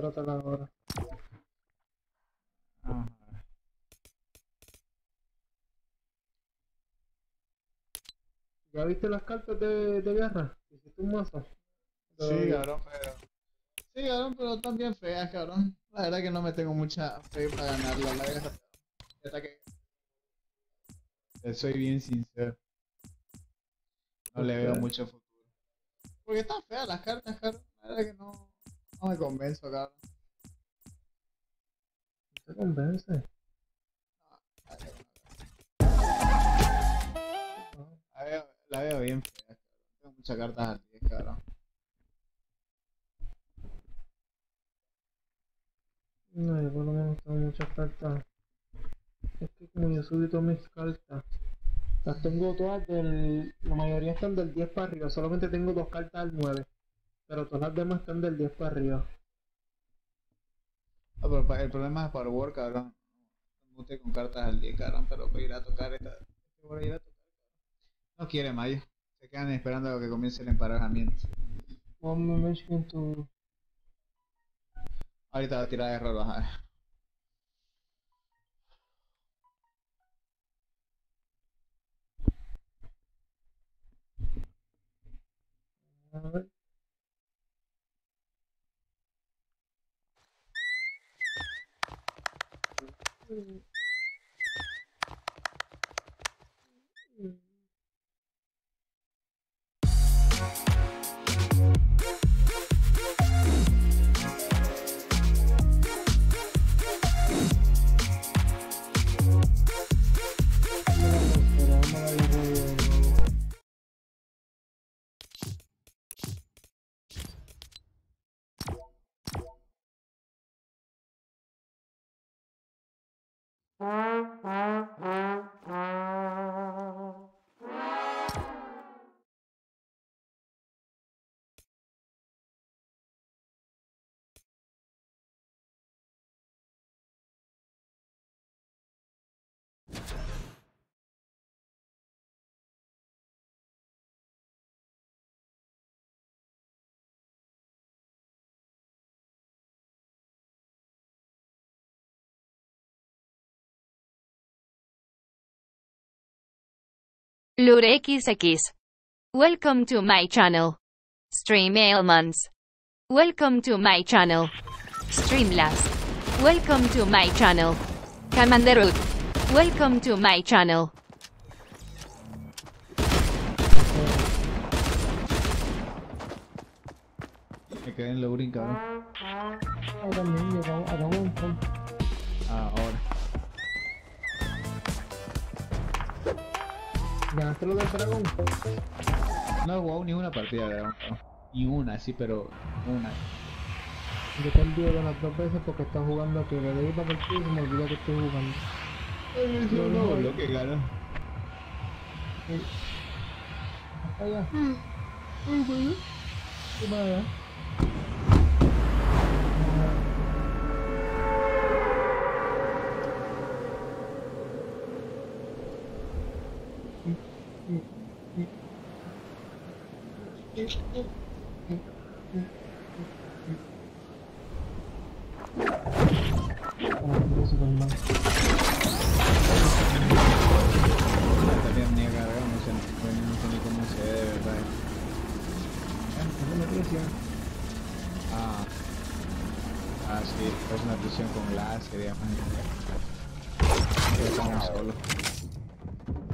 tratar ahora. Ajá. ¿Ya viste las cartas de, de guerra? ¿Hiciste un mazo? Sí, cabrón, pero. Sí, cabrón, pero están bien feas, cabrón. La verdad que no me tengo mucha fe para ganarla, la guerra. La que. Te soy bien sincero. No le veo mucho futuro. Porque están feas las cartas, cabrón. La verdad que no. No me convenzo, cabrón. ¿Te convence? La veo, la veo bien fea. Tengo muchas cartas al 10, cabrón. No, yo por lo menos tengo muchas cartas. Es que como yo subí todas mis cartas, las tengo todas del. La mayoría están del 10 para arriba, solamente tengo dos cartas al 9. Pero todas las demás están del 10 para arriba. Ah, pero el problema es para War, cabrón. No te con cartas al 10, cabrón, pero para ir a tocar esta. este voy a ir a tocar. No quiere Mayo. Se quedan esperando a que comience el emparejamiento. Ahorita va a tirar error, bajar. A ver. Mm. LureXX. Welcome to my channel. Stream Ailmans. Welcome to my channel. Streamlast. Welcome to my channel. Commanderut. Welcome to my channel. Me quedé en loading, cabrón. También llegamos, hagamos. Ah, ahora. ¿Ganaste lo del dragón? No he jugado ni una partida de Dragon, cabrón. Ni una, sí, pero una. Yo te de las dos veces porque estás jugando aquí. Le doy para partir y se me olvida que estoy jugando. No, lo que. Hasta allá. ¿Qué más da? Ah, Superman. También ni a cargar, no sé, no, no sé ni cómo se ve de verdad. Es una presión. Ah. Ah, sí, es una prisión con láser y demás.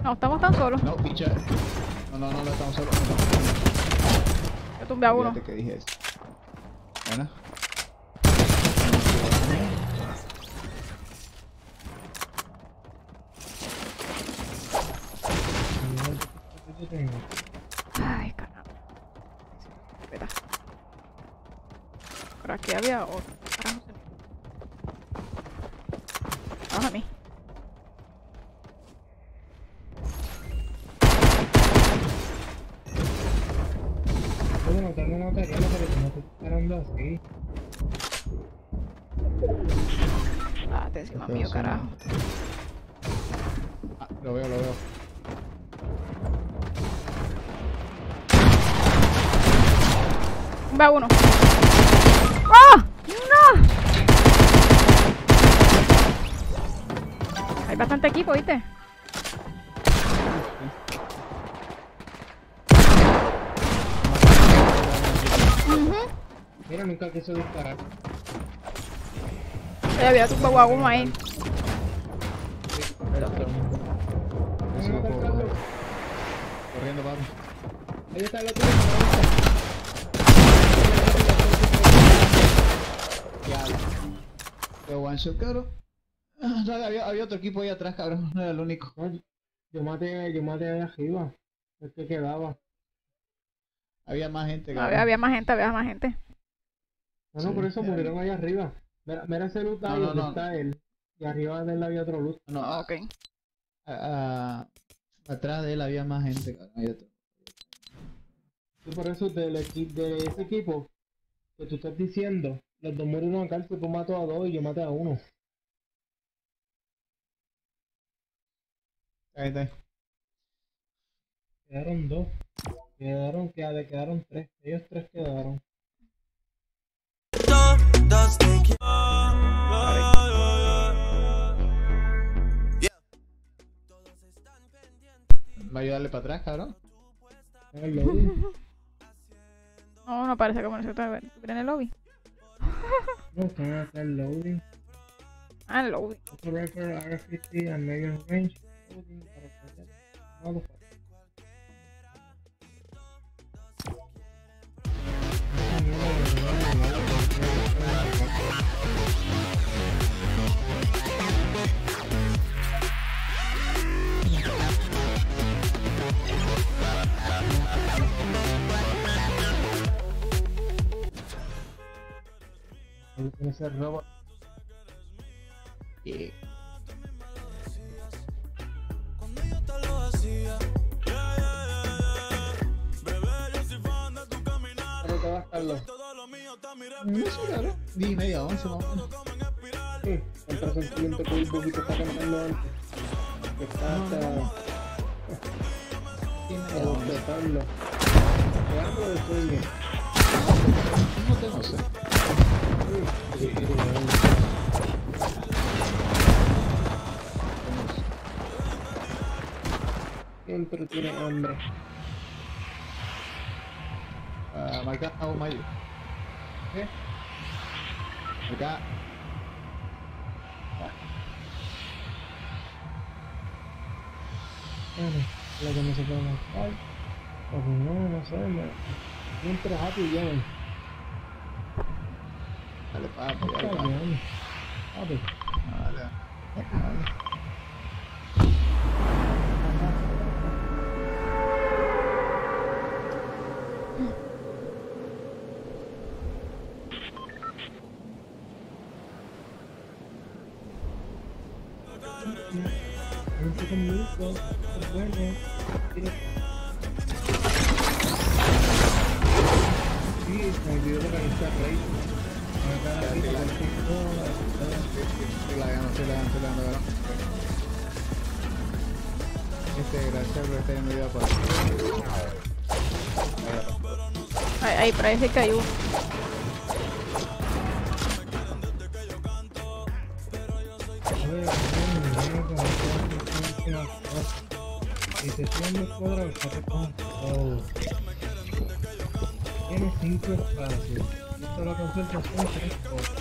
No, estamos tan solos. No, picha. No, no, no, no estamos solos. Yo tumbé a uno. Que dije eso. Bueno. Yo tengo. Ay, caramba. Espera. Por aquí había otro. Dios mío, carajo. Ah, lo veo, lo veo. Va uno. ¡Ah! ¡Oh! ¡No! Hay bastante equipo, ¿viste? Mira, nunca quiso disparar. Ya había tu guagua ahí. Ese Vamos a loco, atacarlo. Corriendo, papi. Ahí está el otro. Ya. Yo one shot, cabrón. Ah, había, había otro equipo ahí atrás, cabrón. No era el único. Yo maté, yo maté ahí arriba. El que quedaba. Había más gente, cabrón. Había, había más gente, había más gente. No, no, Sí, por eso murieron ahí arriba. Mira, mira ese loot ahí No, no, donde no. está él. Y arriba de él había otro loot. No, Ah, a- ok. a- a- atrás de él había más gente, cabrón. Y por eso del de ese equipo que tú estás diciendo, los dos murieron acá, el tipo mató a dos y yo maté a uno. Ahí está. Quedaron dos. Quedaron, quedaron, quedaron tres. Ellos tres quedaron. Te. Va a ayudarle para atrás, cabrón. En el lobby. No, no parece como en el lobby. No. Ah, el lobby. Operator R50 and medium range. Loading lo mío está mi No sé. Diez y media, once más o menos. en. Sí, el siguiente curvo que te está cantando antes. Que está hasta media, para once. bostezarlo. ¿Qué algo de sueño? No no sé. Siempre tiene hambre. Ah, marca a un mayo. ¿Qué? Acá. Bueno, lo que no se puede. O no, no sé, me... Siempre happy llaman. Dale, papi, Está dale, papi. bien. Ahí, por ahí no, no. Y cuadrados, te recogen todo. Tiene cinco espacios. Esto lo concentra son.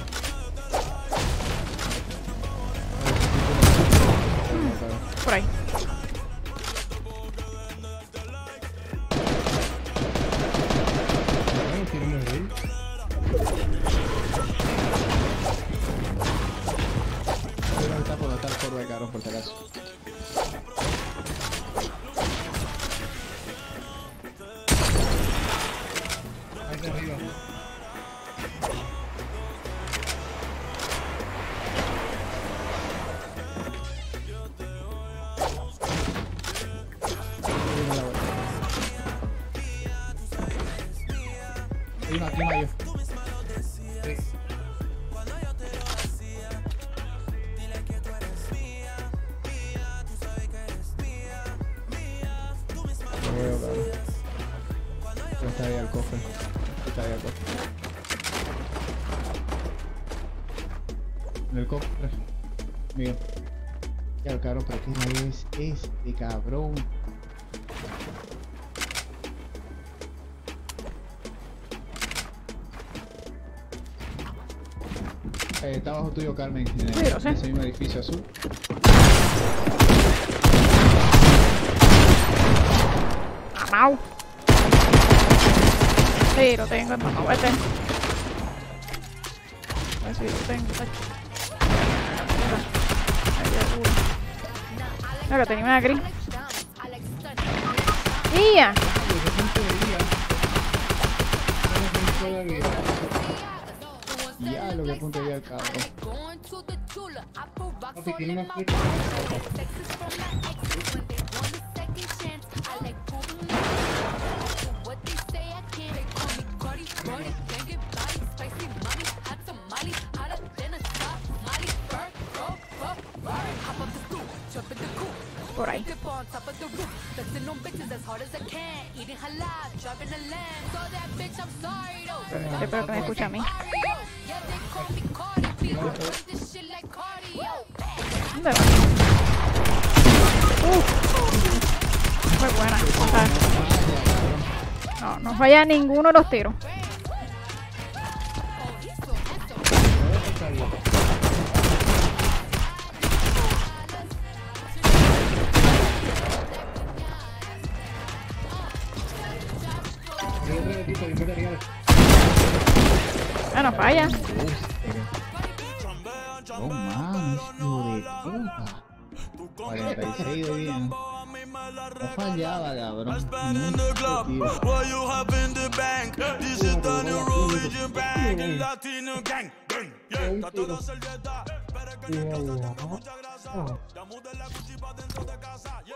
Carmen, en el, Sí, lo sé. en ese mismo edificio azul. Sí, lo tengo, mamau, este. A ver si lo tengo. Ahí tenía una gris. ¡Ia! the game of it. Que me a mí. Fue buena. no, no falla ninguno de los tiros. Ya mudé la Gucci pa' dentro de casa, yeah.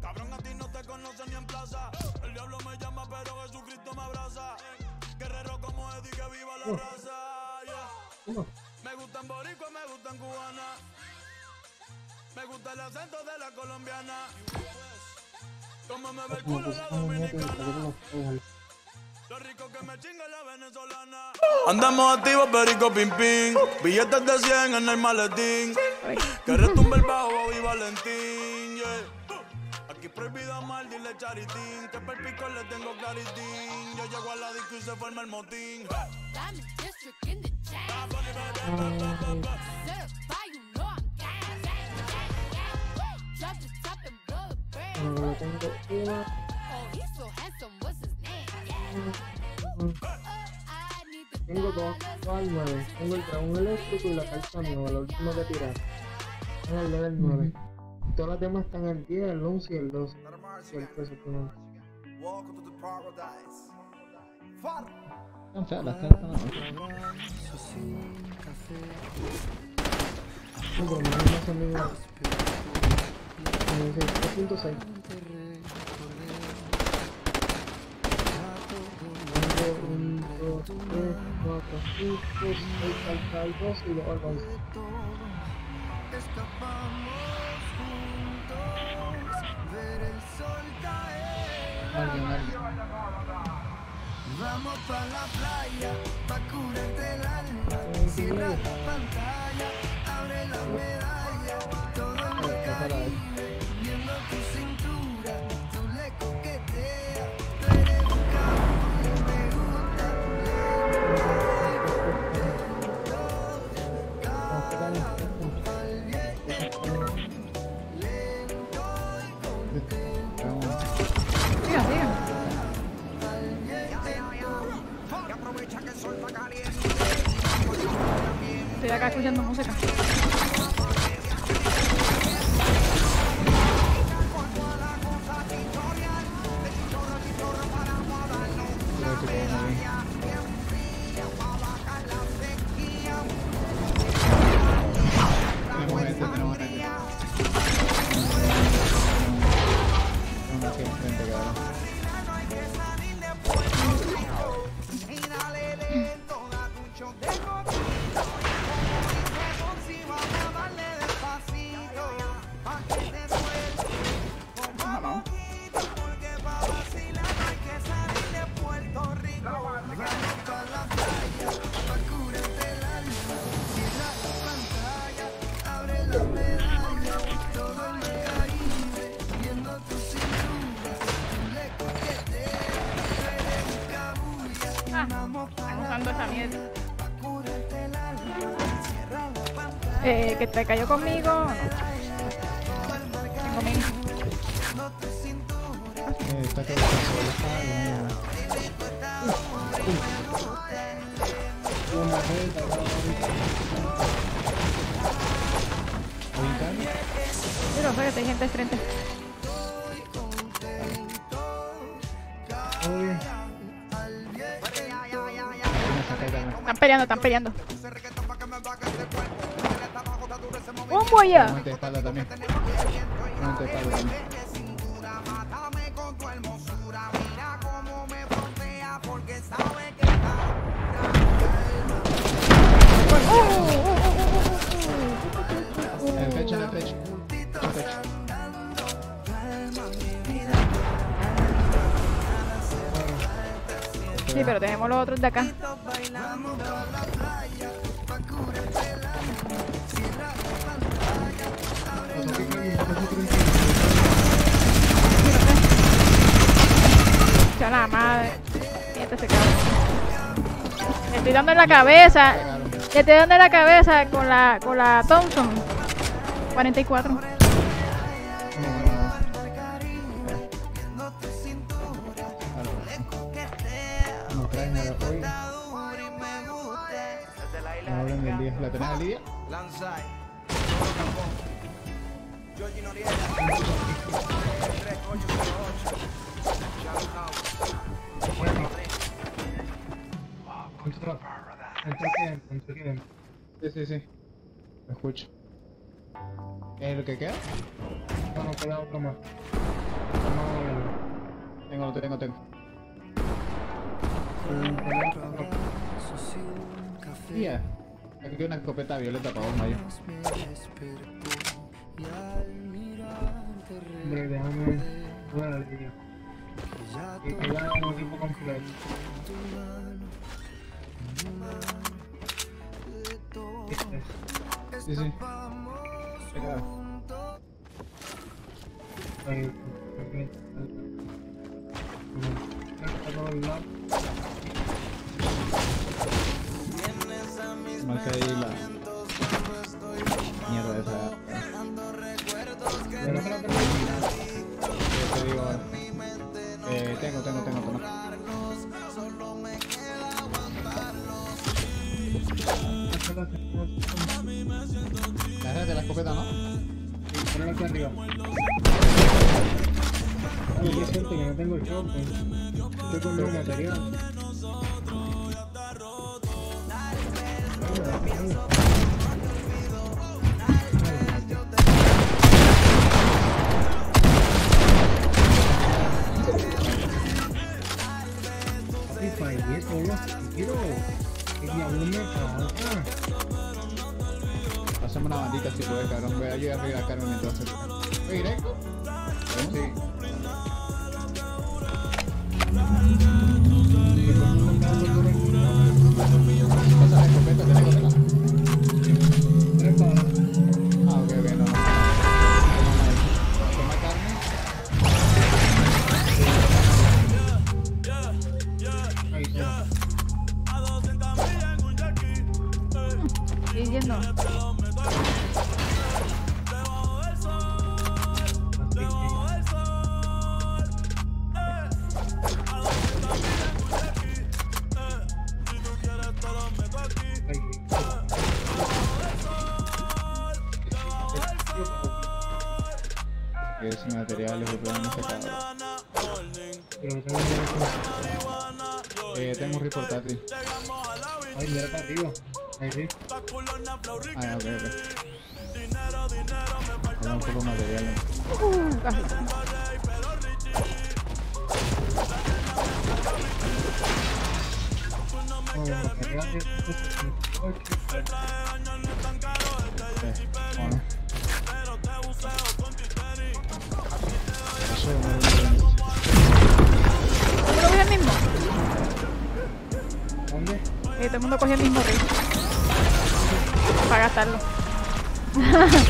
Cabrón, a ti no te conocen ni en plaza. El diablo me llama, pero Jesucristo me abraza. Guerrero como Eddie, que viva la raza, yeah. Me gustan boricua, me gustan cubana. Me gusta el acento de la colombiana. Como me ve el culo la dominicana. Andamos activos, perico pim pim. Billetes de 100 en el maletín. Que retumbe el bajo y Valentín. Yeah. Aquí prohibido mal, dile charitín. Que per pico le tengo claritín. Yo llego a la disco y se forma el motín. Yo tengo una. Tengo dos, dos al 9. Tengo el dragón eléctrico y la carta nueva, la última que tirar. Es el level 9. Todas las demás están el 10, el 11 y el 12. Y el peso final. Welcome to the paradise. Far. Están feas las cartas, ¿no? No, pero no amigos. Eh, sí, 3.6. Tengo 1, 2, 3, 4, 5, 6 cartas al 12 y 2 al 11. Alguien, alguien. Vamos pa' la playa, pa' curarte el alma. Cierra tu pantalla, abre la medalla. Acá escuchando música. Que te cayó conmigo. No. Tengo hay gente frente. Están peleando, están peleando. Espalda también. Una de espalda también. Sí, pero tenemos los otros de acá. Estoy dando en la cabeza. Le estoy dando en la cabeza con la, con la Thompson. 44. No traes nada. No día. ¿La tenés a? Sí, sí, sí. Lo escucho. ¿Es el que queda? No, no, queda otro más. No, Tengo, tengo, tengo. Tía. Aquí queda una escopeta violeta para vos, Mayo. Hombre, déjame la línea. Y que ya un equipo completo. Sí, sí. La. Agárrate la escopeta, ¿no? Ponelo aquí arriba. Ay, qué suerte que no tengo. Estoy con material. Papi, tiros. ¿Qué diablo me pasa? Pásame una bandita si puedes, cabrón. Voy a llegar arriba a Carmen entonces. ¿Voy directo? Sí. Eh, portátil. Ay, mira para arriba. Ahí sí. Ah, ok, ok. Tengo un poco de material. Uh. Oh, Para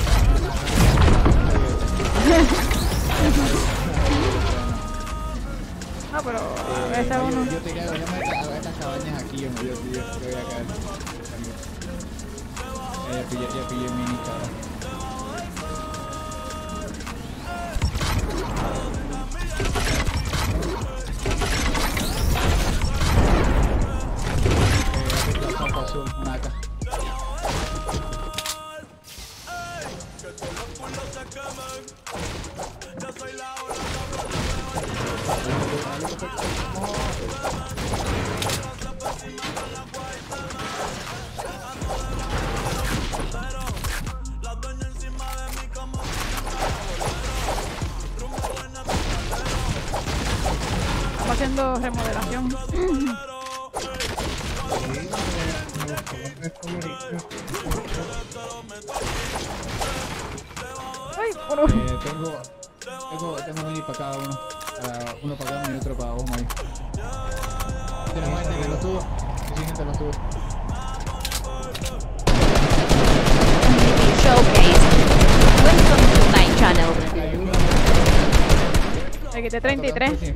33. Sin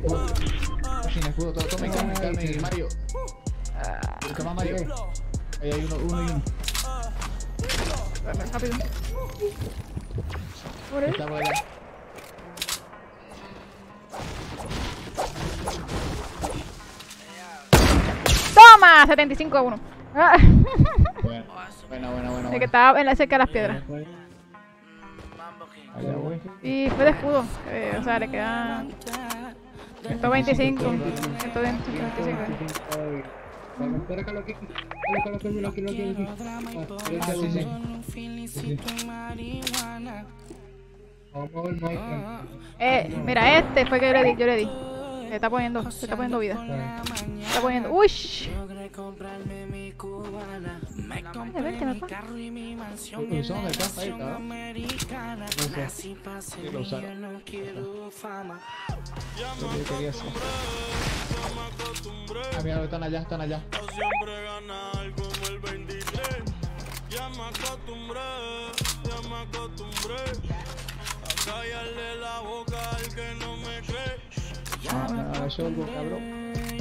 escudo. Todo. Tomen Carmen y Mario. Toma Mario. Ahí hay uno, uno y uno. Rápido. Por. Está por allá. ¡Toma! 75 a 1. Ah, Bueno, buena, buena, buena. el que estaba en la cerca de las piedras. Allá voy. Y fue de escudo. eh, o sea, le queda 125. 125. Espera que lo que que lo que lo que lo que Ah, sí, sí. Sí, sí. Vamos a ver Minecraft. Eh, mira, este fue que yo le di. Yo le di. Se está poniendo, se está poniendo vida. Se está poniendo. ¡Uy! Vente, vente, me pa. Lo usamos de casa ahí, cabrón. No sé. Sí, lo usaron. Lo que yo quería hacer. Ah, mira, están allá, están allá. siempre ganar como el 23. Ya me acostumbré, ya me acostumbré a callarle la boca al que no me cree. Ah, ah, eso algo, cabrón. Sí,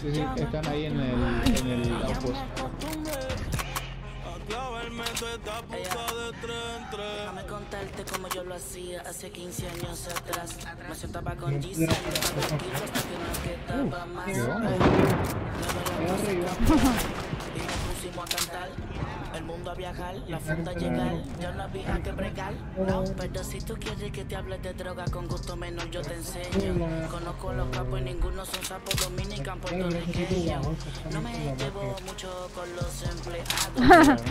sí, están ahí en el, en el outpost. A clavarme de esta puta de tres en tres. Déjame contarte como yo lo hacía hace 15 años atrás. Me sentaba con Giselle, tranquilo hasta que no quedaba más. ¿De dónde? Y nos pusimos a cantar. El mundo a viajar, la funda a llegar. Yo no había que bregar. No, pero si tú quieres que te hable de droga con gusto menor, yo te enseño. Conozco los capos y ninguno son sapos dominican puertorriqueños. No me llevo mucho con los empleados.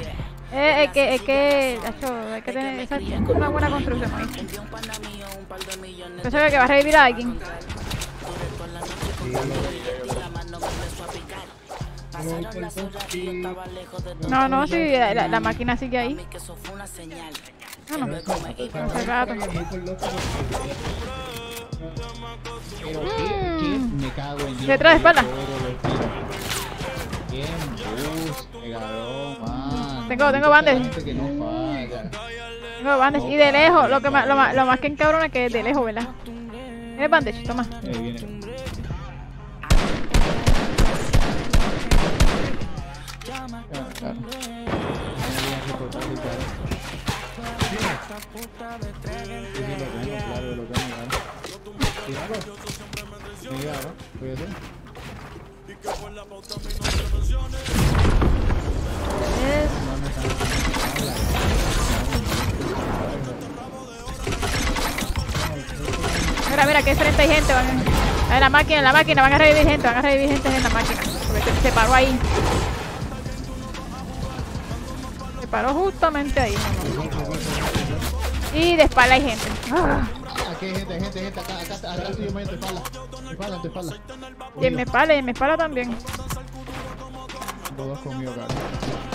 Eh, es que, es que, Nacho, hay que tener esa, una buena construcción ahí. Envié un pana mío un par de millones Yo sé que va a revivir a alguien. No, no, sí, la, la- la máquina sigue ahí. señal. No, no, hace rato. Pero ¿qué, qué me cago en Dios. Detrás de espalda. Tengo- tengo falla. Tengo bandage. Y de lejos, lo, que más, lo, más, lo más que encabrona es que es de lejos, ¿verdad? Tienes bandage, toma. Ahí viene. Están? Mira, mira, que frente hay gente. Van en la máquina, la máquina, van a revivir gente, van a revivir gente en la máquina. Porque se paró ahí. Se paró justamente ahí. Y de espalda hay gente. Ah, Aquí hay gente, hay gente, gente, acá, acá, atrás tuyo, medio, te espalda. Te espalda, te espalda. y en mi espalda, y en mi espalda también. Conmigo, cara.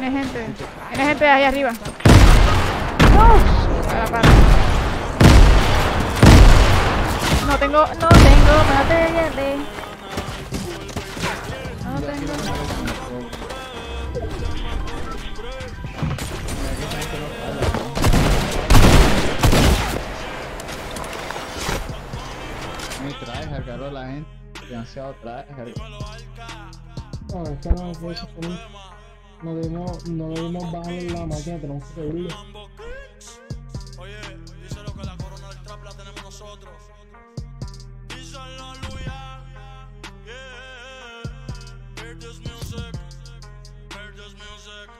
Viene gente. Viene gente de ahí arriba. ¡No! Para, para. No tengo, no tengo materiales. No tengo. Muy tryhard, cabrón, la gente. Demasiado tryhard. No, esto no pero no debemos, no debemos bajar la máquina, tenemos que seguirlo. Oye, díselo que la corona del trap la tenemos nosotros. Díselo, Luya. Yeah. Hear this music. Hear this music.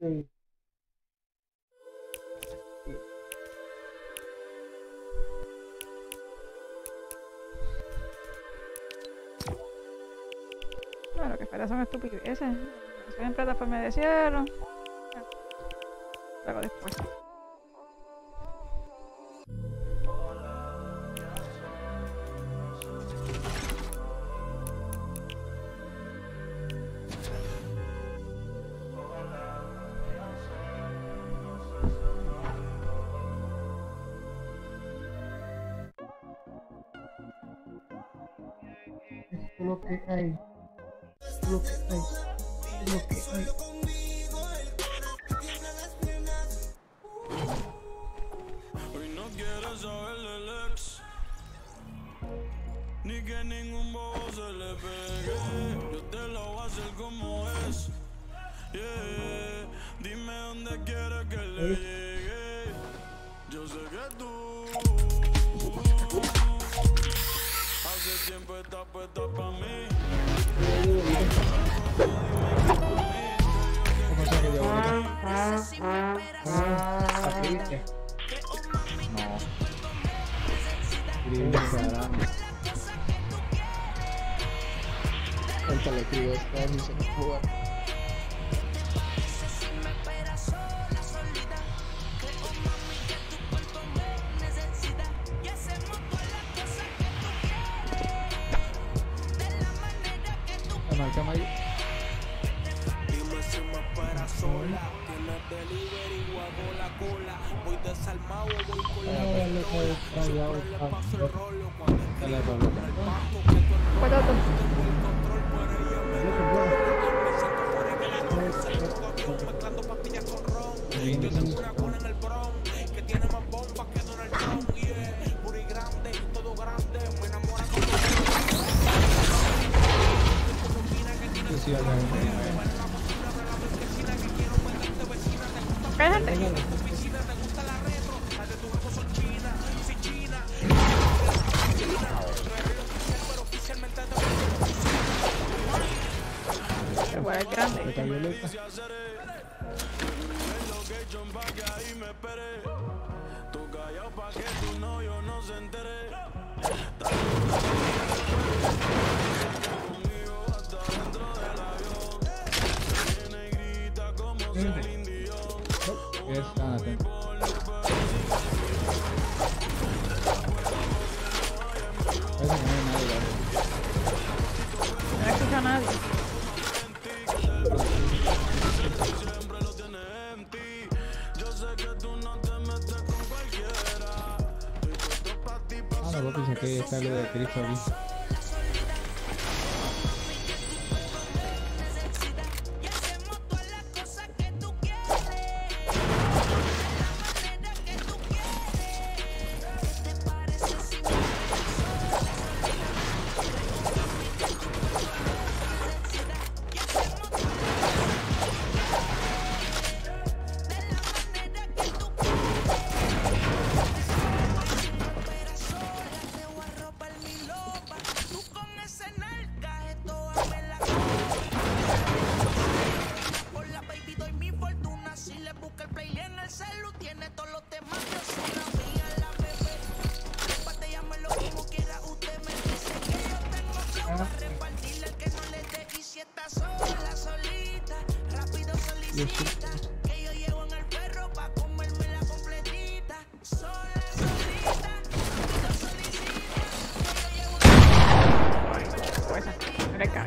Sí. Son estupideces. En plataforma de cierre. Lo hago después. Lo que hay. Lo que hay. Lo que hay. Hoy no quiere saber del ex. Ni que ningún bobo se le pegue. Yo te lo voy a hacer como es. Yeah. Dime dónde quieres que le llegue. Yo sé que tú. Hace tiempo estás puesta pa' mí. Patricia. No. Escribe, carajo. Ahorita le escribo esto y se me juega.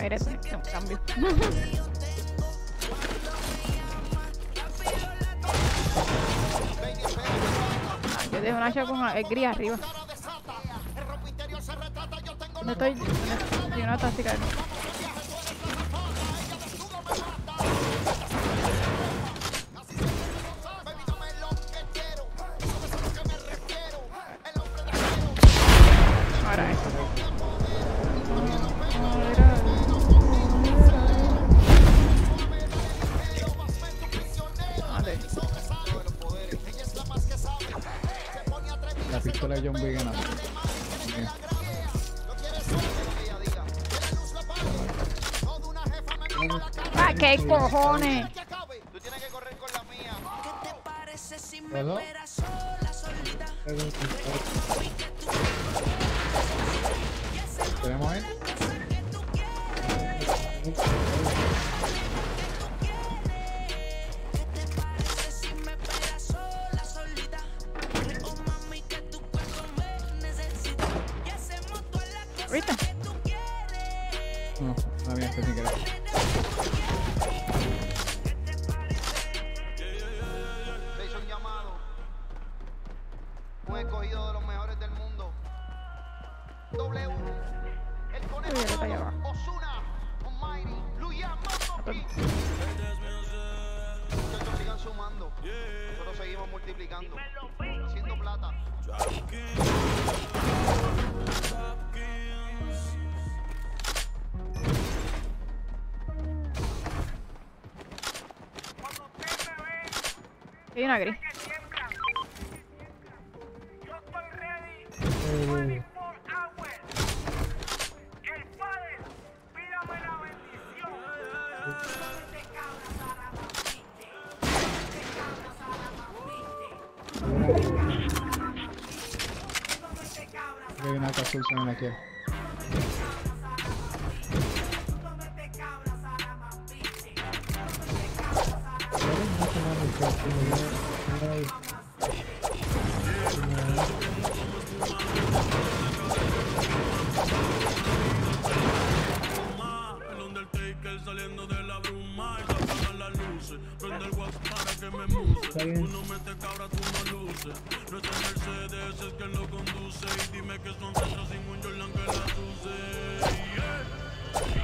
eres un cambio. yo dejo una con gris arriba. No estoy. Yo no estoy así,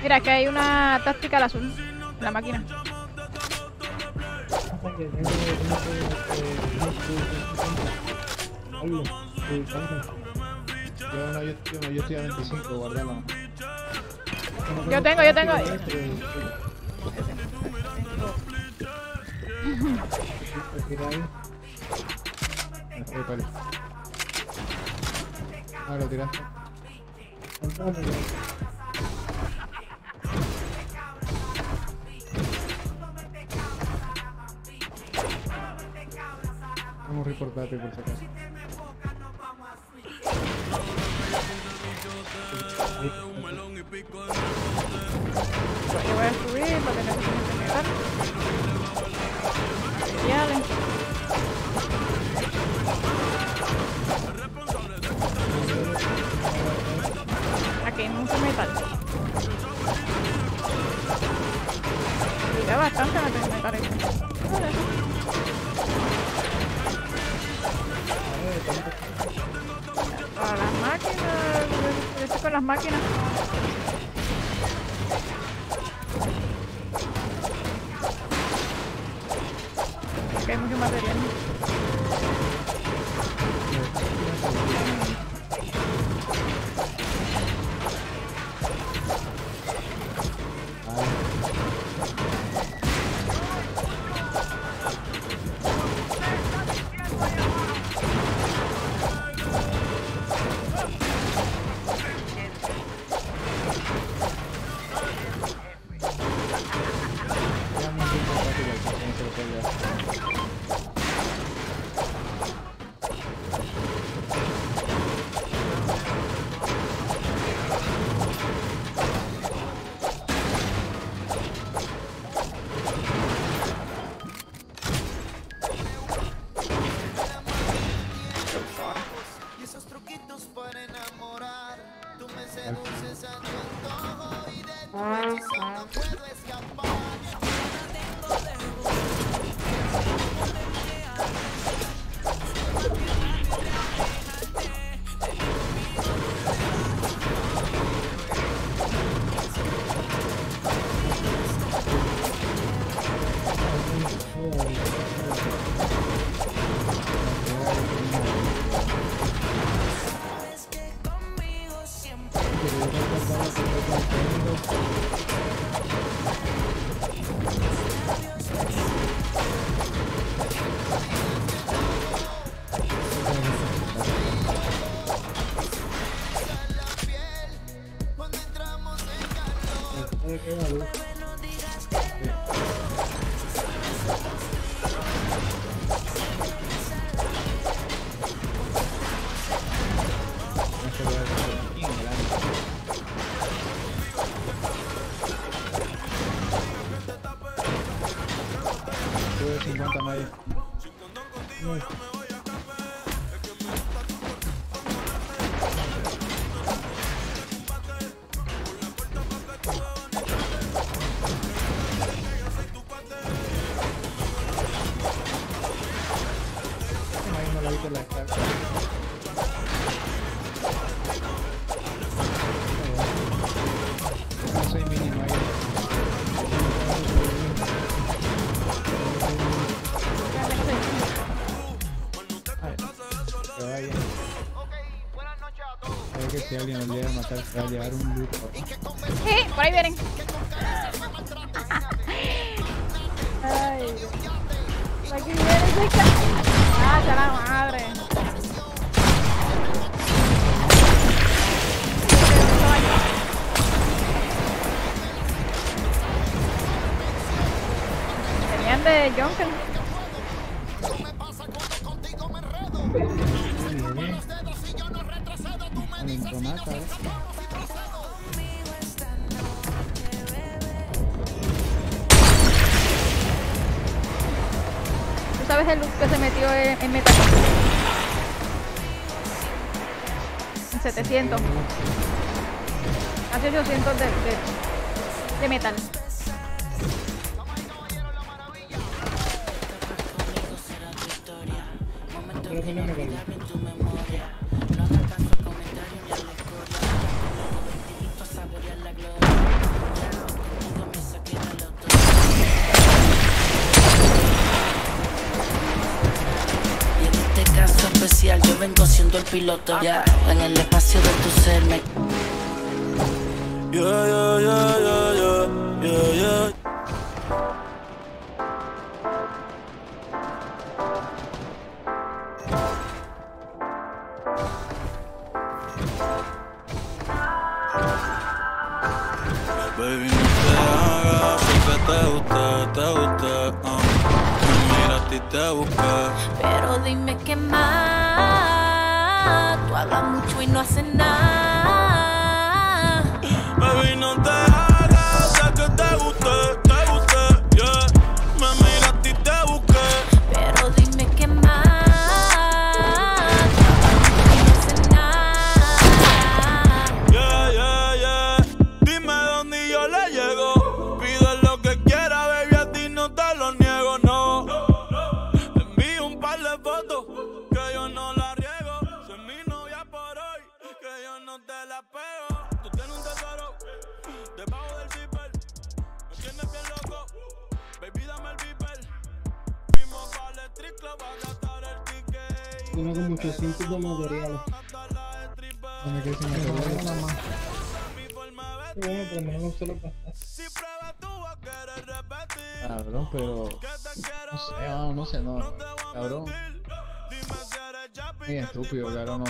Mira, que hay una táctica al azul. La máquina. Yo tengo, yo tengo. Ah, lo. Corre portátil por si voy a subir porque Aquí ah, hay mucho metal. las máquinas. tal, se por ahí vienen. 200 de, de, de metal. Este yo vengo siendo el piloto. ya. te gusta, te gusta. Uh. Mira, a ti te busca. Pero dime qué más. Tú hablas mucho y no haces nada. Baby, no te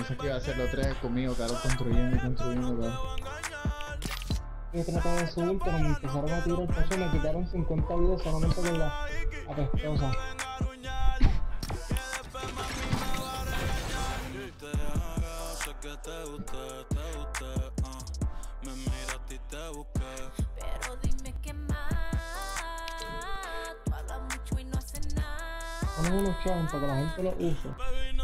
pensé que iba a hacerlo tres conmigo, claro, construyendo y construyendo, claro. Yo trataba de subir, pero me empezaron a tirar el paso me quitaron 50 vidas solamente con la apestosa. Ponen unos chavos para que la gente lo use.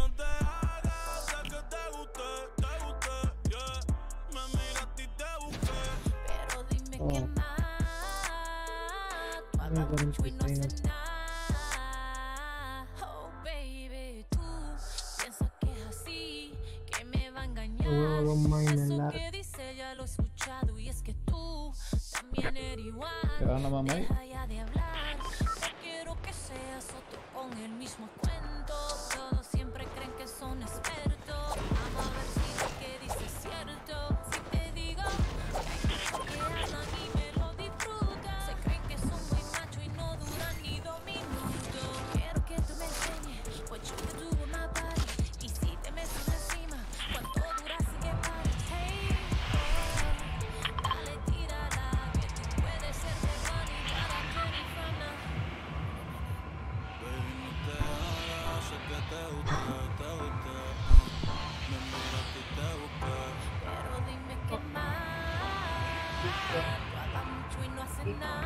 We're going to the final. ¿Te van a mamar? quiero que seas otro con el mismo cuento. Todos siempre creen que son espejos.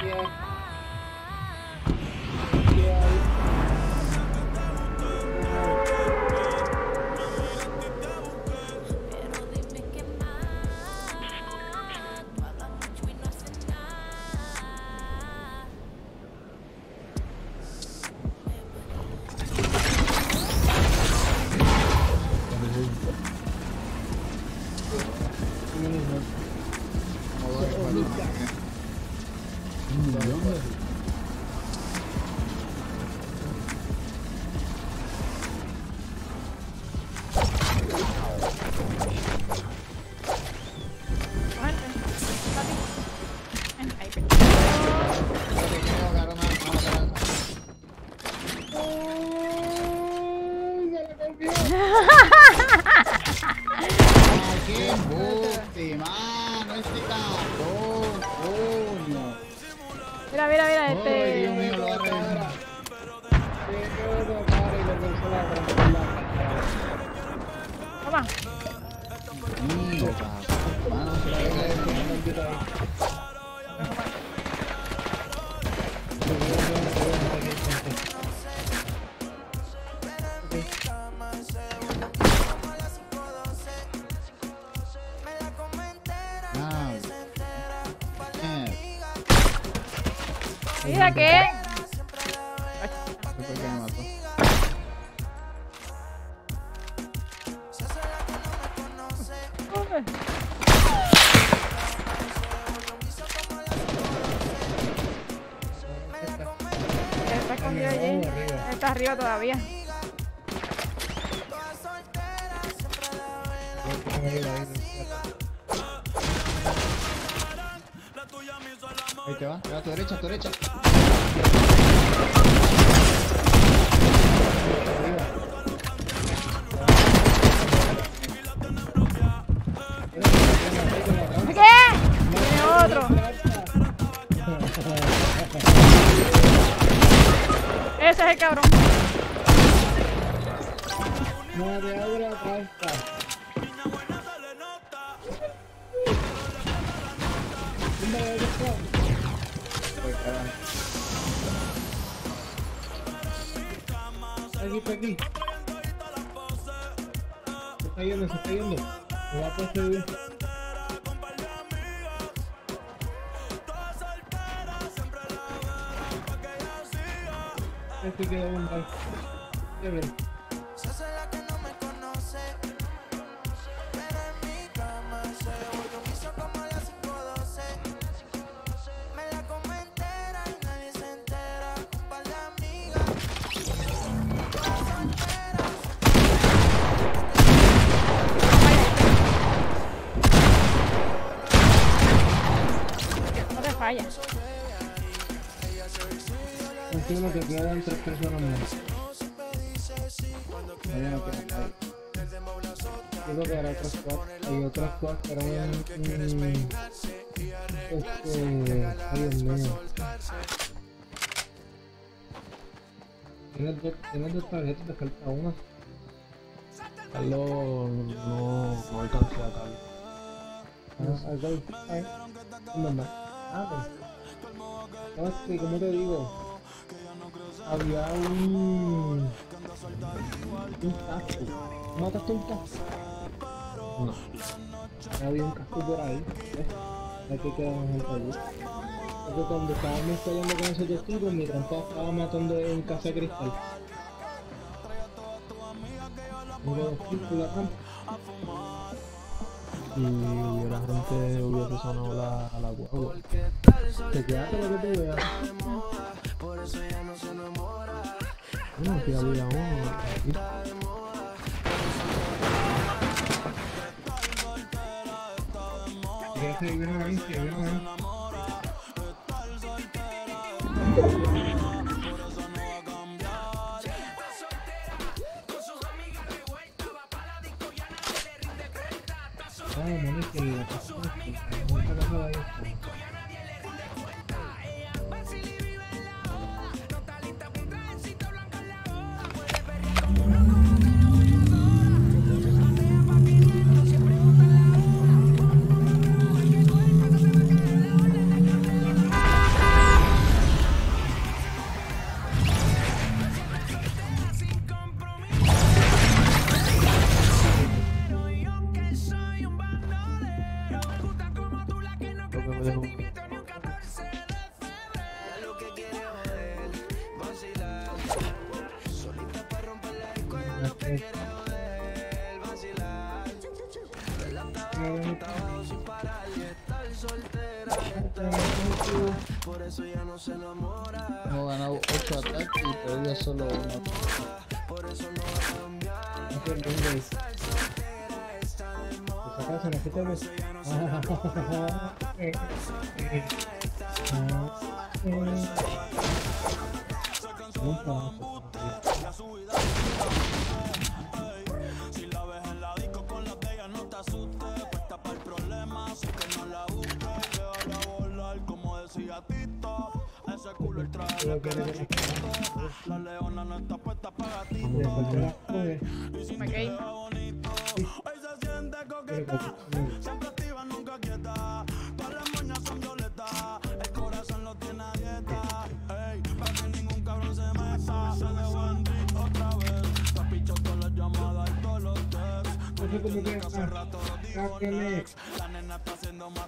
yeah. todavía. Este queda un like. Aquí me dan tres personas más. Ahí no queda. Tengo que dar otro squad. Hay otro squad para un. Este. Ay, Dios mío. Tienes dos, tarjetas, te falta una. Carlos no, no alcancé a tal. Ah, acá, ah, ¿dónde más? Ah, pues. ¿Cómo te digo? había un. un casco. ¿No ataste un casco? No. Había un casco por ahí. ¿eh? Aquí quedamos en el Porque cuando estábamos peleando con esos dos tipos, mi trampa estaba matando en casa cristal. Mira, la trampa. Si hubiera gente, hubiese sonado la, a la guagua. Te quedaste lo que tú veas. Bueno, había uno. Vamos, Hemos ganado 8 ataques y perdido solo uno. No te entiendes. El traje le queda chiquito. La leona no está puesta para gatito. Y si Me te caí. queda bonito, hoy se siente coqueta. Siempre activa, nunca quieta. Todas las moñas son violetas. El corazón lo tiene a dieta. Ey, para que ningún cabrón se meta. Se dejó en otra vez. Te picho todas las llamadas y todos los texts. No sé cómo que Hace rato lo dijo Sáquenle. el ex. La nena está haciendo más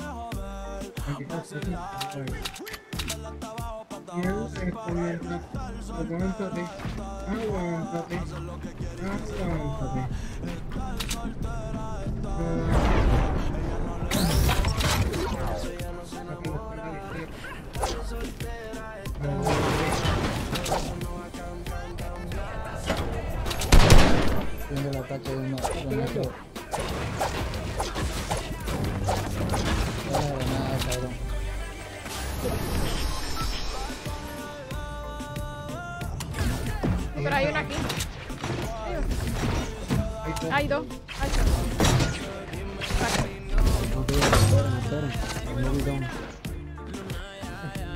Quiero descubrirte. El ataque de una. Pero hay una aquí. Hay dos. Hay No te esperen, esperen. No bidón.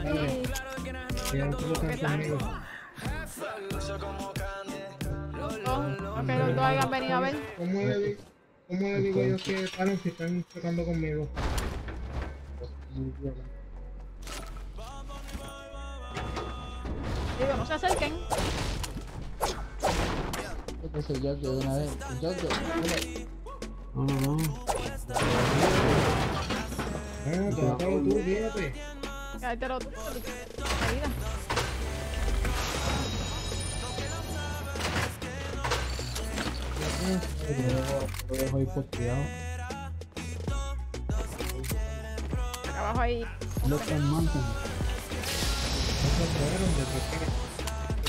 Dale. Ya no están conmigo. dos. Ok, los dos hayan venido a ver. ¿Cómo le, di- ¿Cómo le digo yo que paren si están chocando conmigo? Digo, no se acerquen. Es el Joker de una vez. El Joker. No, no, no. Ah, tú, fíjate. Quédatelo tú. La vida. Lo dejo ahí posteado. Abajo ahí. No después que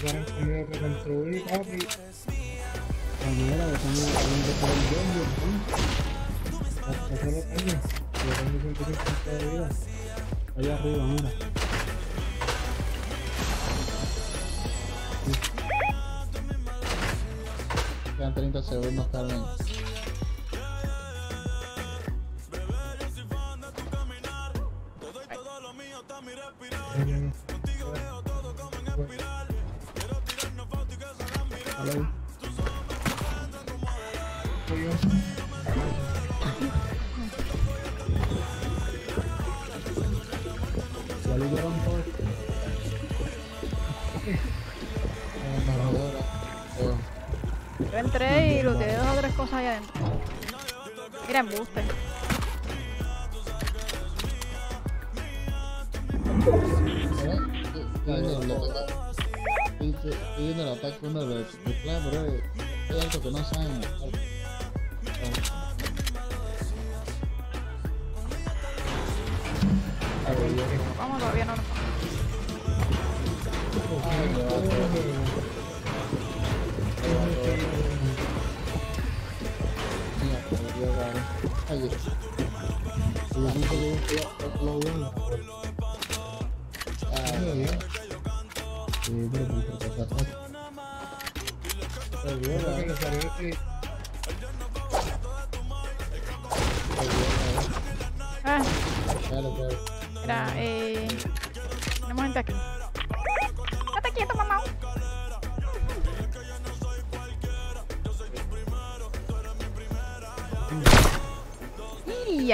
llegaron conmigo que construí, papi. Primera, que tengo que por el Joker. Eso lo tengo. Yo tengo 150 de vida. Allá arriba, mira. Quedan 30 segundos, Carmen.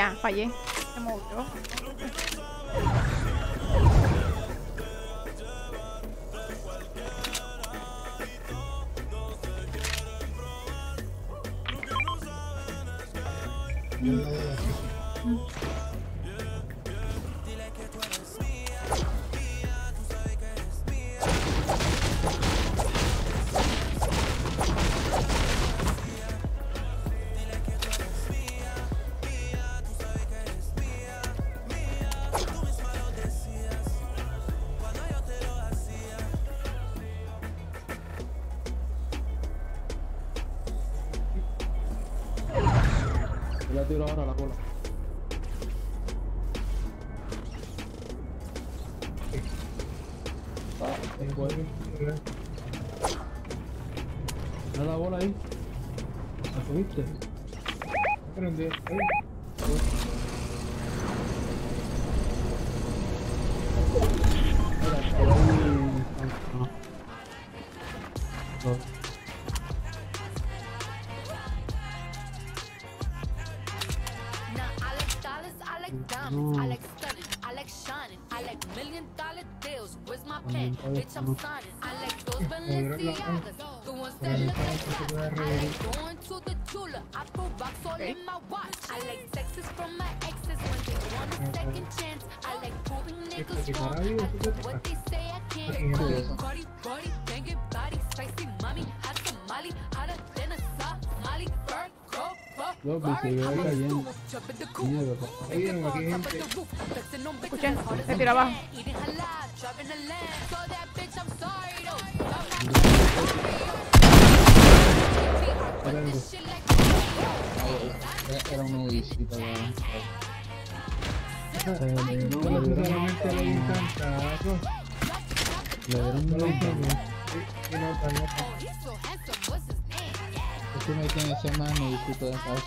อ่ะ tiro ahora a la cola. Ah, tengo ahí. Da la bola ahí. ¿La subiste? Prendí. Ahí. Ah. 你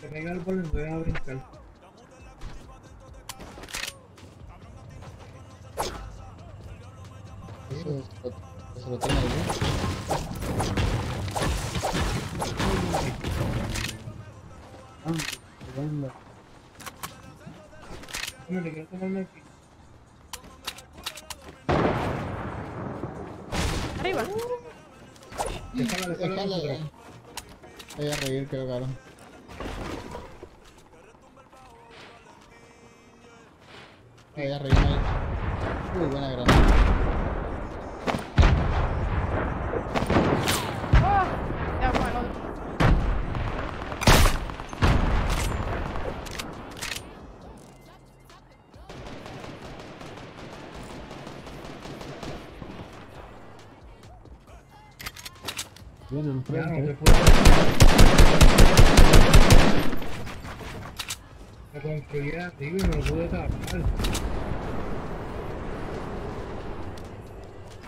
Te pega el. Eso, lo ahí. Arriba. Déjalo, déjalo. Voy a reír, creo. Ahí arriba, ahí. Uy, buena granada. Vienen. Puede. Me construí arriba y me lo pude tapar.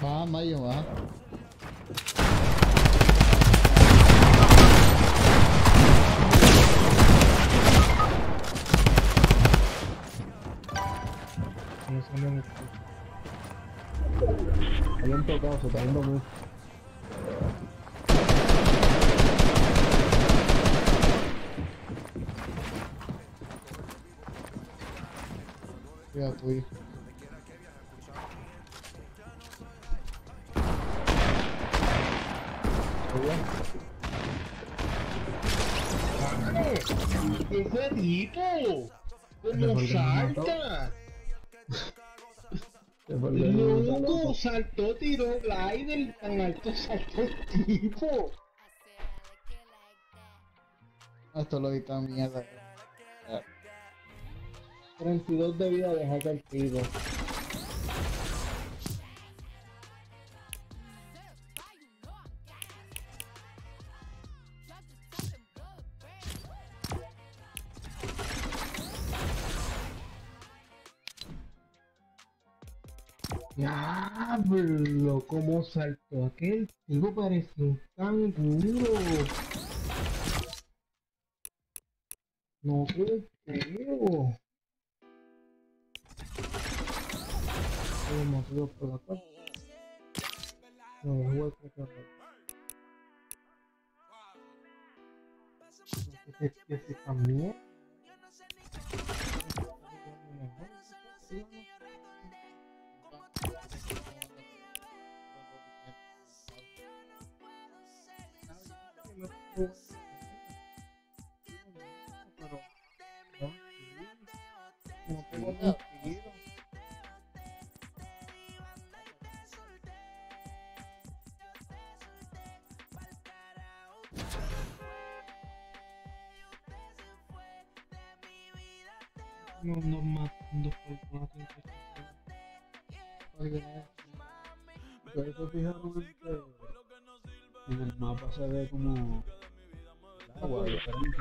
Va, Mayo, va. No sé, no me Habían tocado, se está yendo muy. Hijo. ¡Ese tipo! fue ¡Como el que me mató? salta! ¡Loco! Saltó, tiró glider tan alto saltó el tipo. Esto lo edita mierda. 32 de vida deja el tipo. Diablo, cómo saltó aquel tipo parecía un canguro. No creo. Tengo motivos por la. No, voy a jugar con otra vez. Entonces, que se cambió. No tengo conseguido. No, no matando por se fijaron en el mapa se ve como el agua diferente.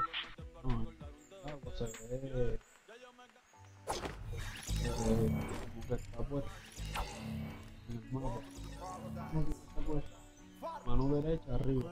No, agua se ve eh, como. Mano derecha arriba.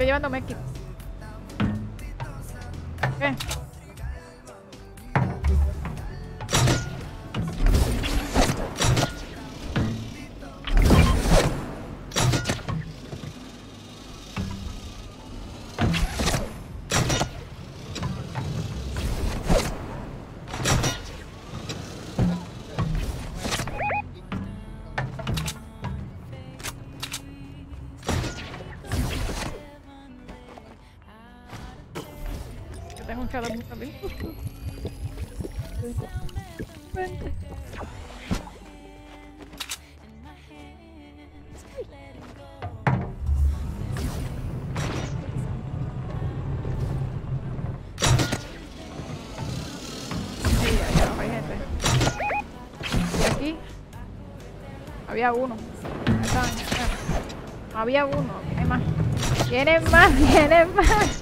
Estoy llevando medkit. Había uno. Había uno, hay más. Vienen más, vienen más.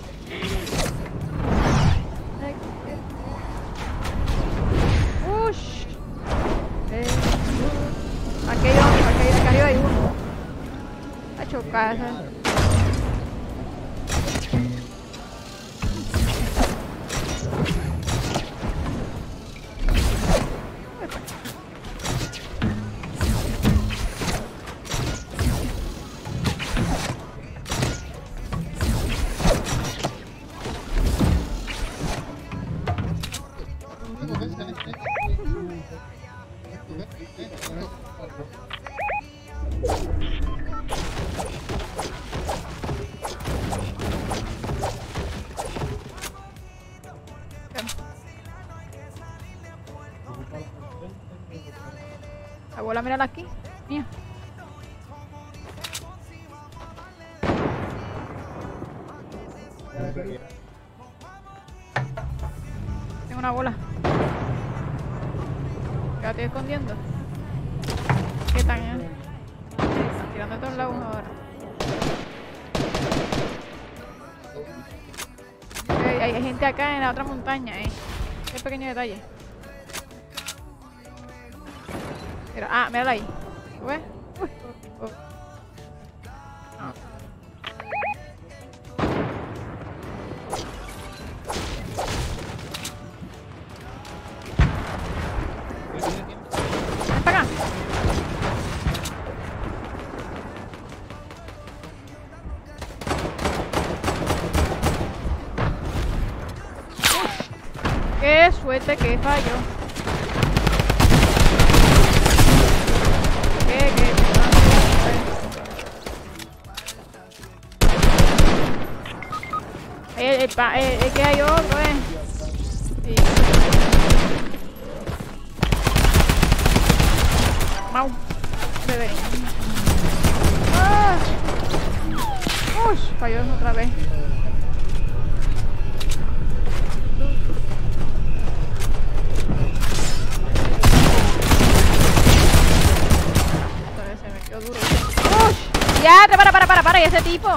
Estoy escondiendo? ¿Qué tan? eh? Tirando de todos lados ahora. Hay, gente acá en la otra montaña, eh. Qué pequeño detalle. Mira, ah, mírala ahí. Pa- el, el que hay otro, eh. Sí. Mau. Bebé. Ah. Uy, falló otra vez. Duro. ¡Uy! Ya, para, para, para, para, y ese tipo.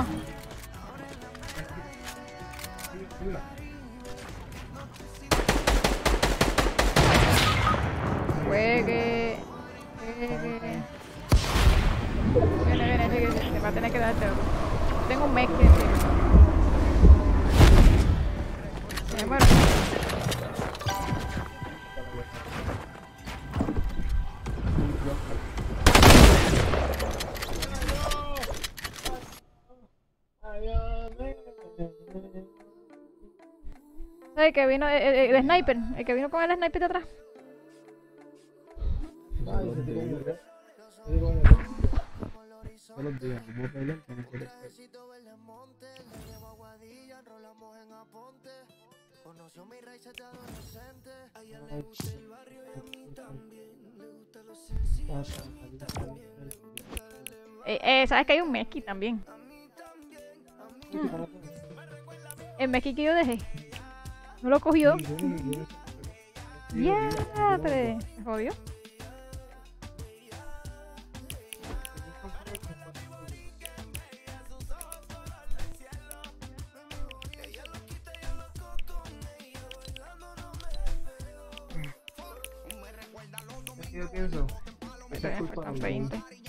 El que vino, sniper, el que vino con el sniper de atrás. Eh, eh, Sabes que hay un Meski también. El Meski que yo dejé. No lo cogió. Ya, se jodió. Yo pienso. que Está es bien, culpa faltan de 20.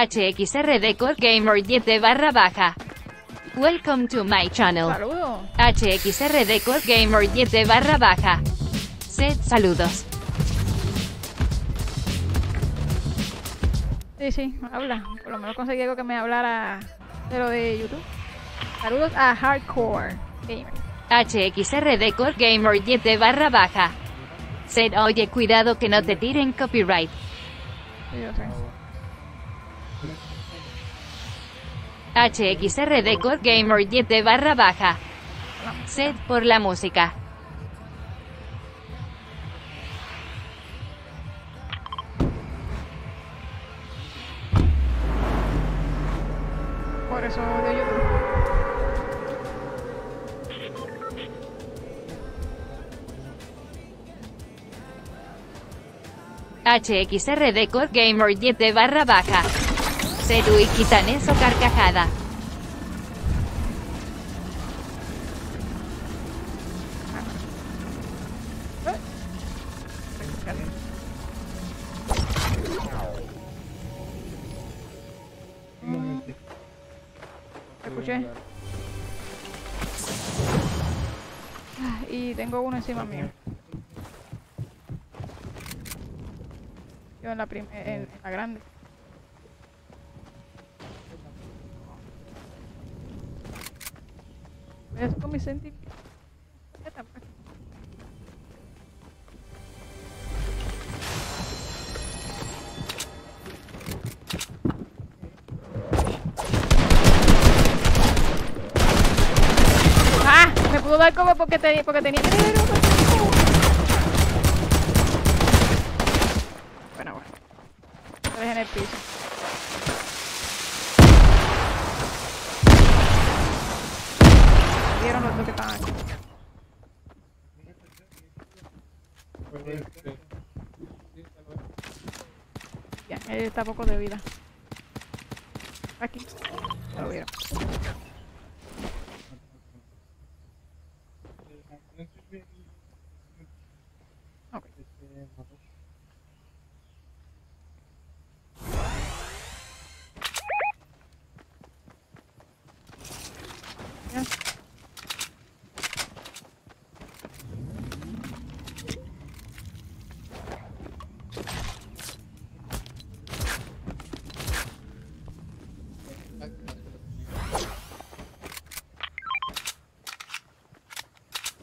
HXRD Core Gamer 10 barra baja. Welcome to my channel. Saludos. Core Gamer 10 barra baja. Sed saludos. Sí, sí, habla. Por lo menos conseguí algo que me hablara de lo de YouTube. Saludos a Hardcore Gamer. HXRD Core Gamer 10 barra baja. Sed oye cuidado que no te tiren copyright. Sí, yo sé. HXRD Core Gamer 10 barra baja. Sed por la música. Por eso odio YouTube. HXRD Core Gamer 10 barra baja. Seru y quitaneso carcajada. Escuché. Ah, Y tengo uno encima mío. Yo en la, en, en la grande. Es con mi sentimiento. ¡Ah! Me pudo dar como porque, te, porque tenía uno. Bueno, bueno. Lo dejé en el piso. Vieron los dos que estaban aquí. Ya, él está poco de vida.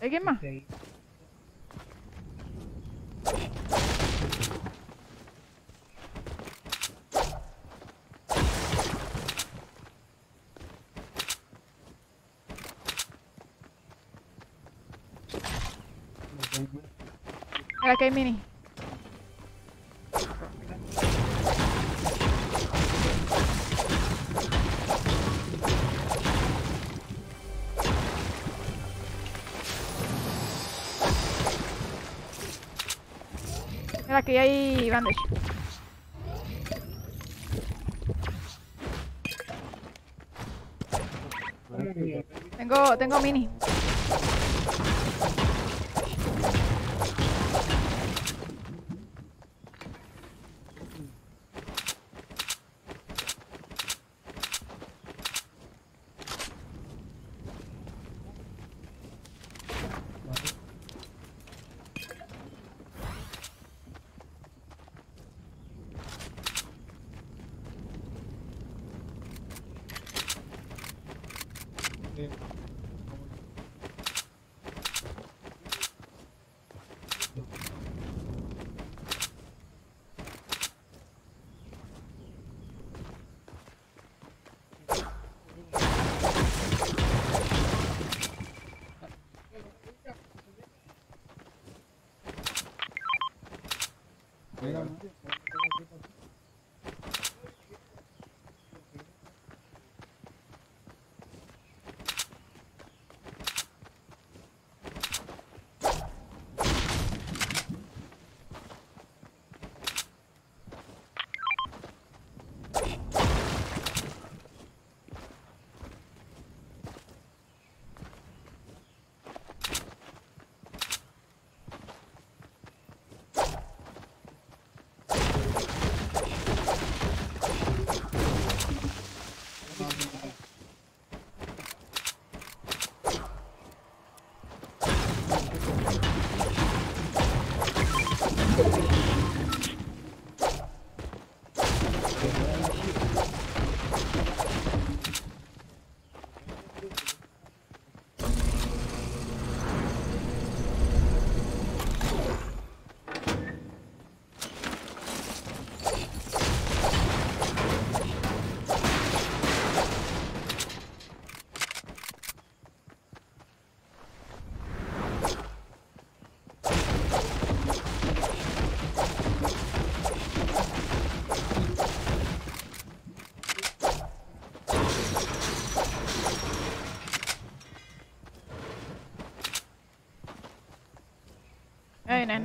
¿Alguien más? Que hay mini. Tengo, tengo mini.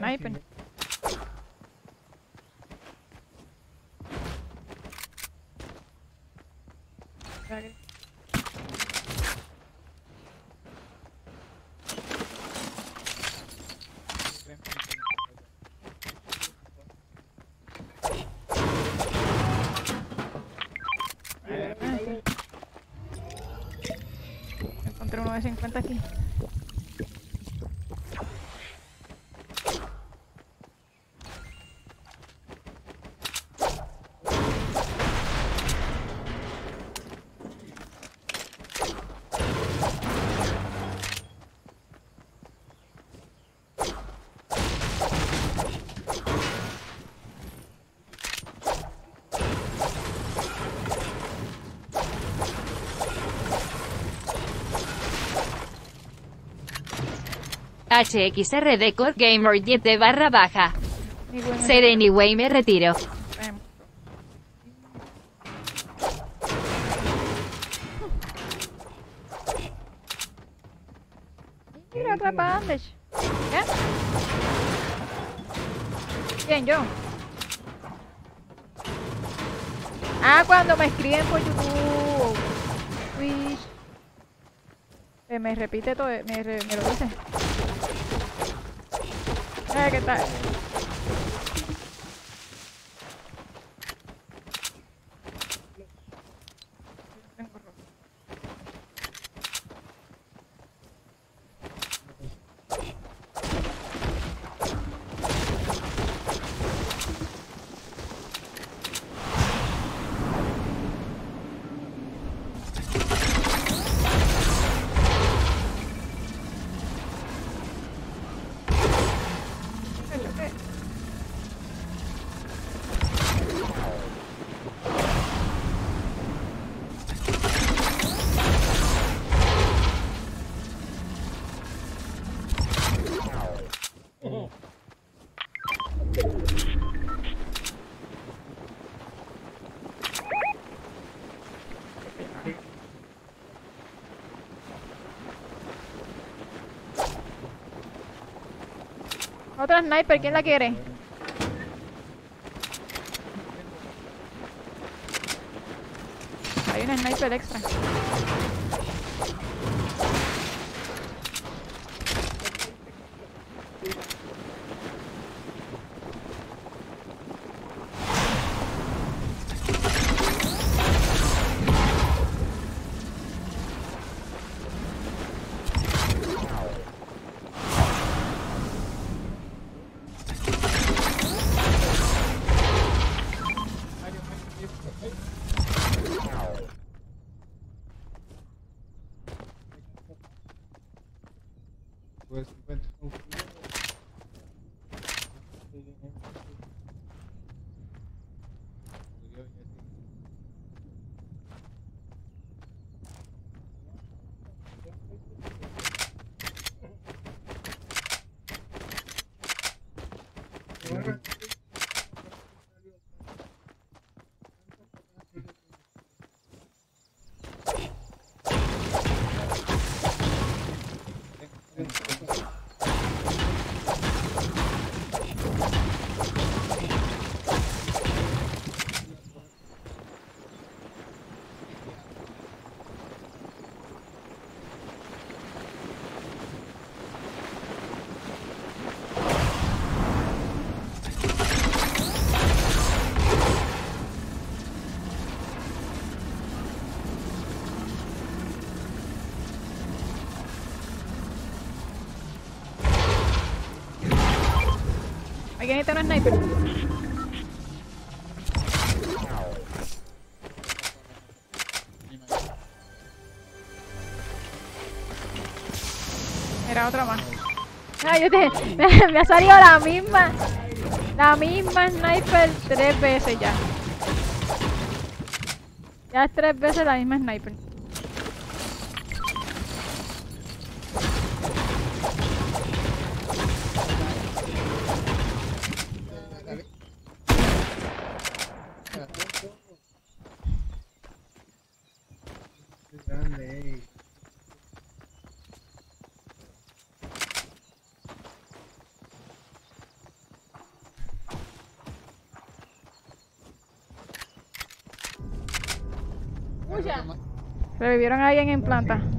Una sniper. Espera que- Encontré uno de 50 aquí. HXRD Core Gamer 7 barra baja. Ni bueno, Ser anyway me retiro. Mira otra. ¿Quién, yo? Ah, cuando me escriben por YouTube. Twitch. Eh, me repite todo, me, me lo dice. Eh, ¿qué tal? Otra sniper, ¿quién la quiere? Hay una sniper extra. Pues 50 ¿Alguien necesita una sniper? Era otra más. Ah, yo te, me ha salido la misma. La misma sniper tres veces ya. Ya es tres veces la misma sniper. Revivieron a alguien en planta.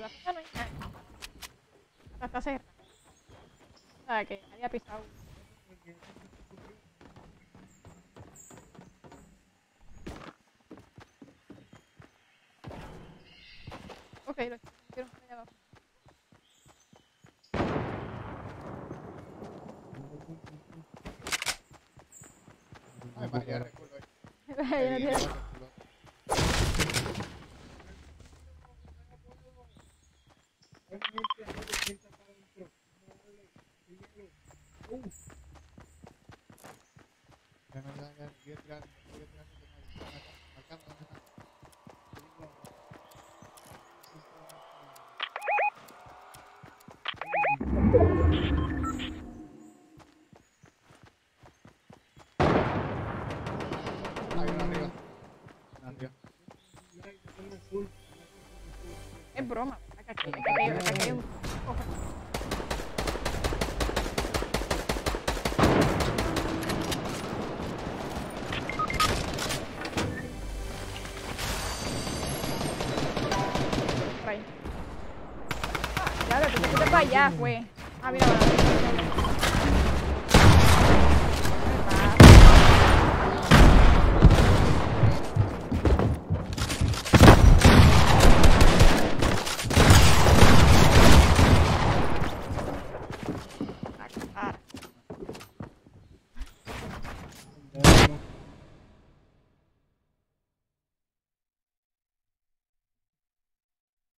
la fiesta no hay nada. O sea, está cerrada. O había pisado. Ok, lo quiero allá abajo. Ay, vaya, recuerdo. Es broma. Acá, acá, acá, acá hay un... Claro, tú te para allá, fue. Ah, mira.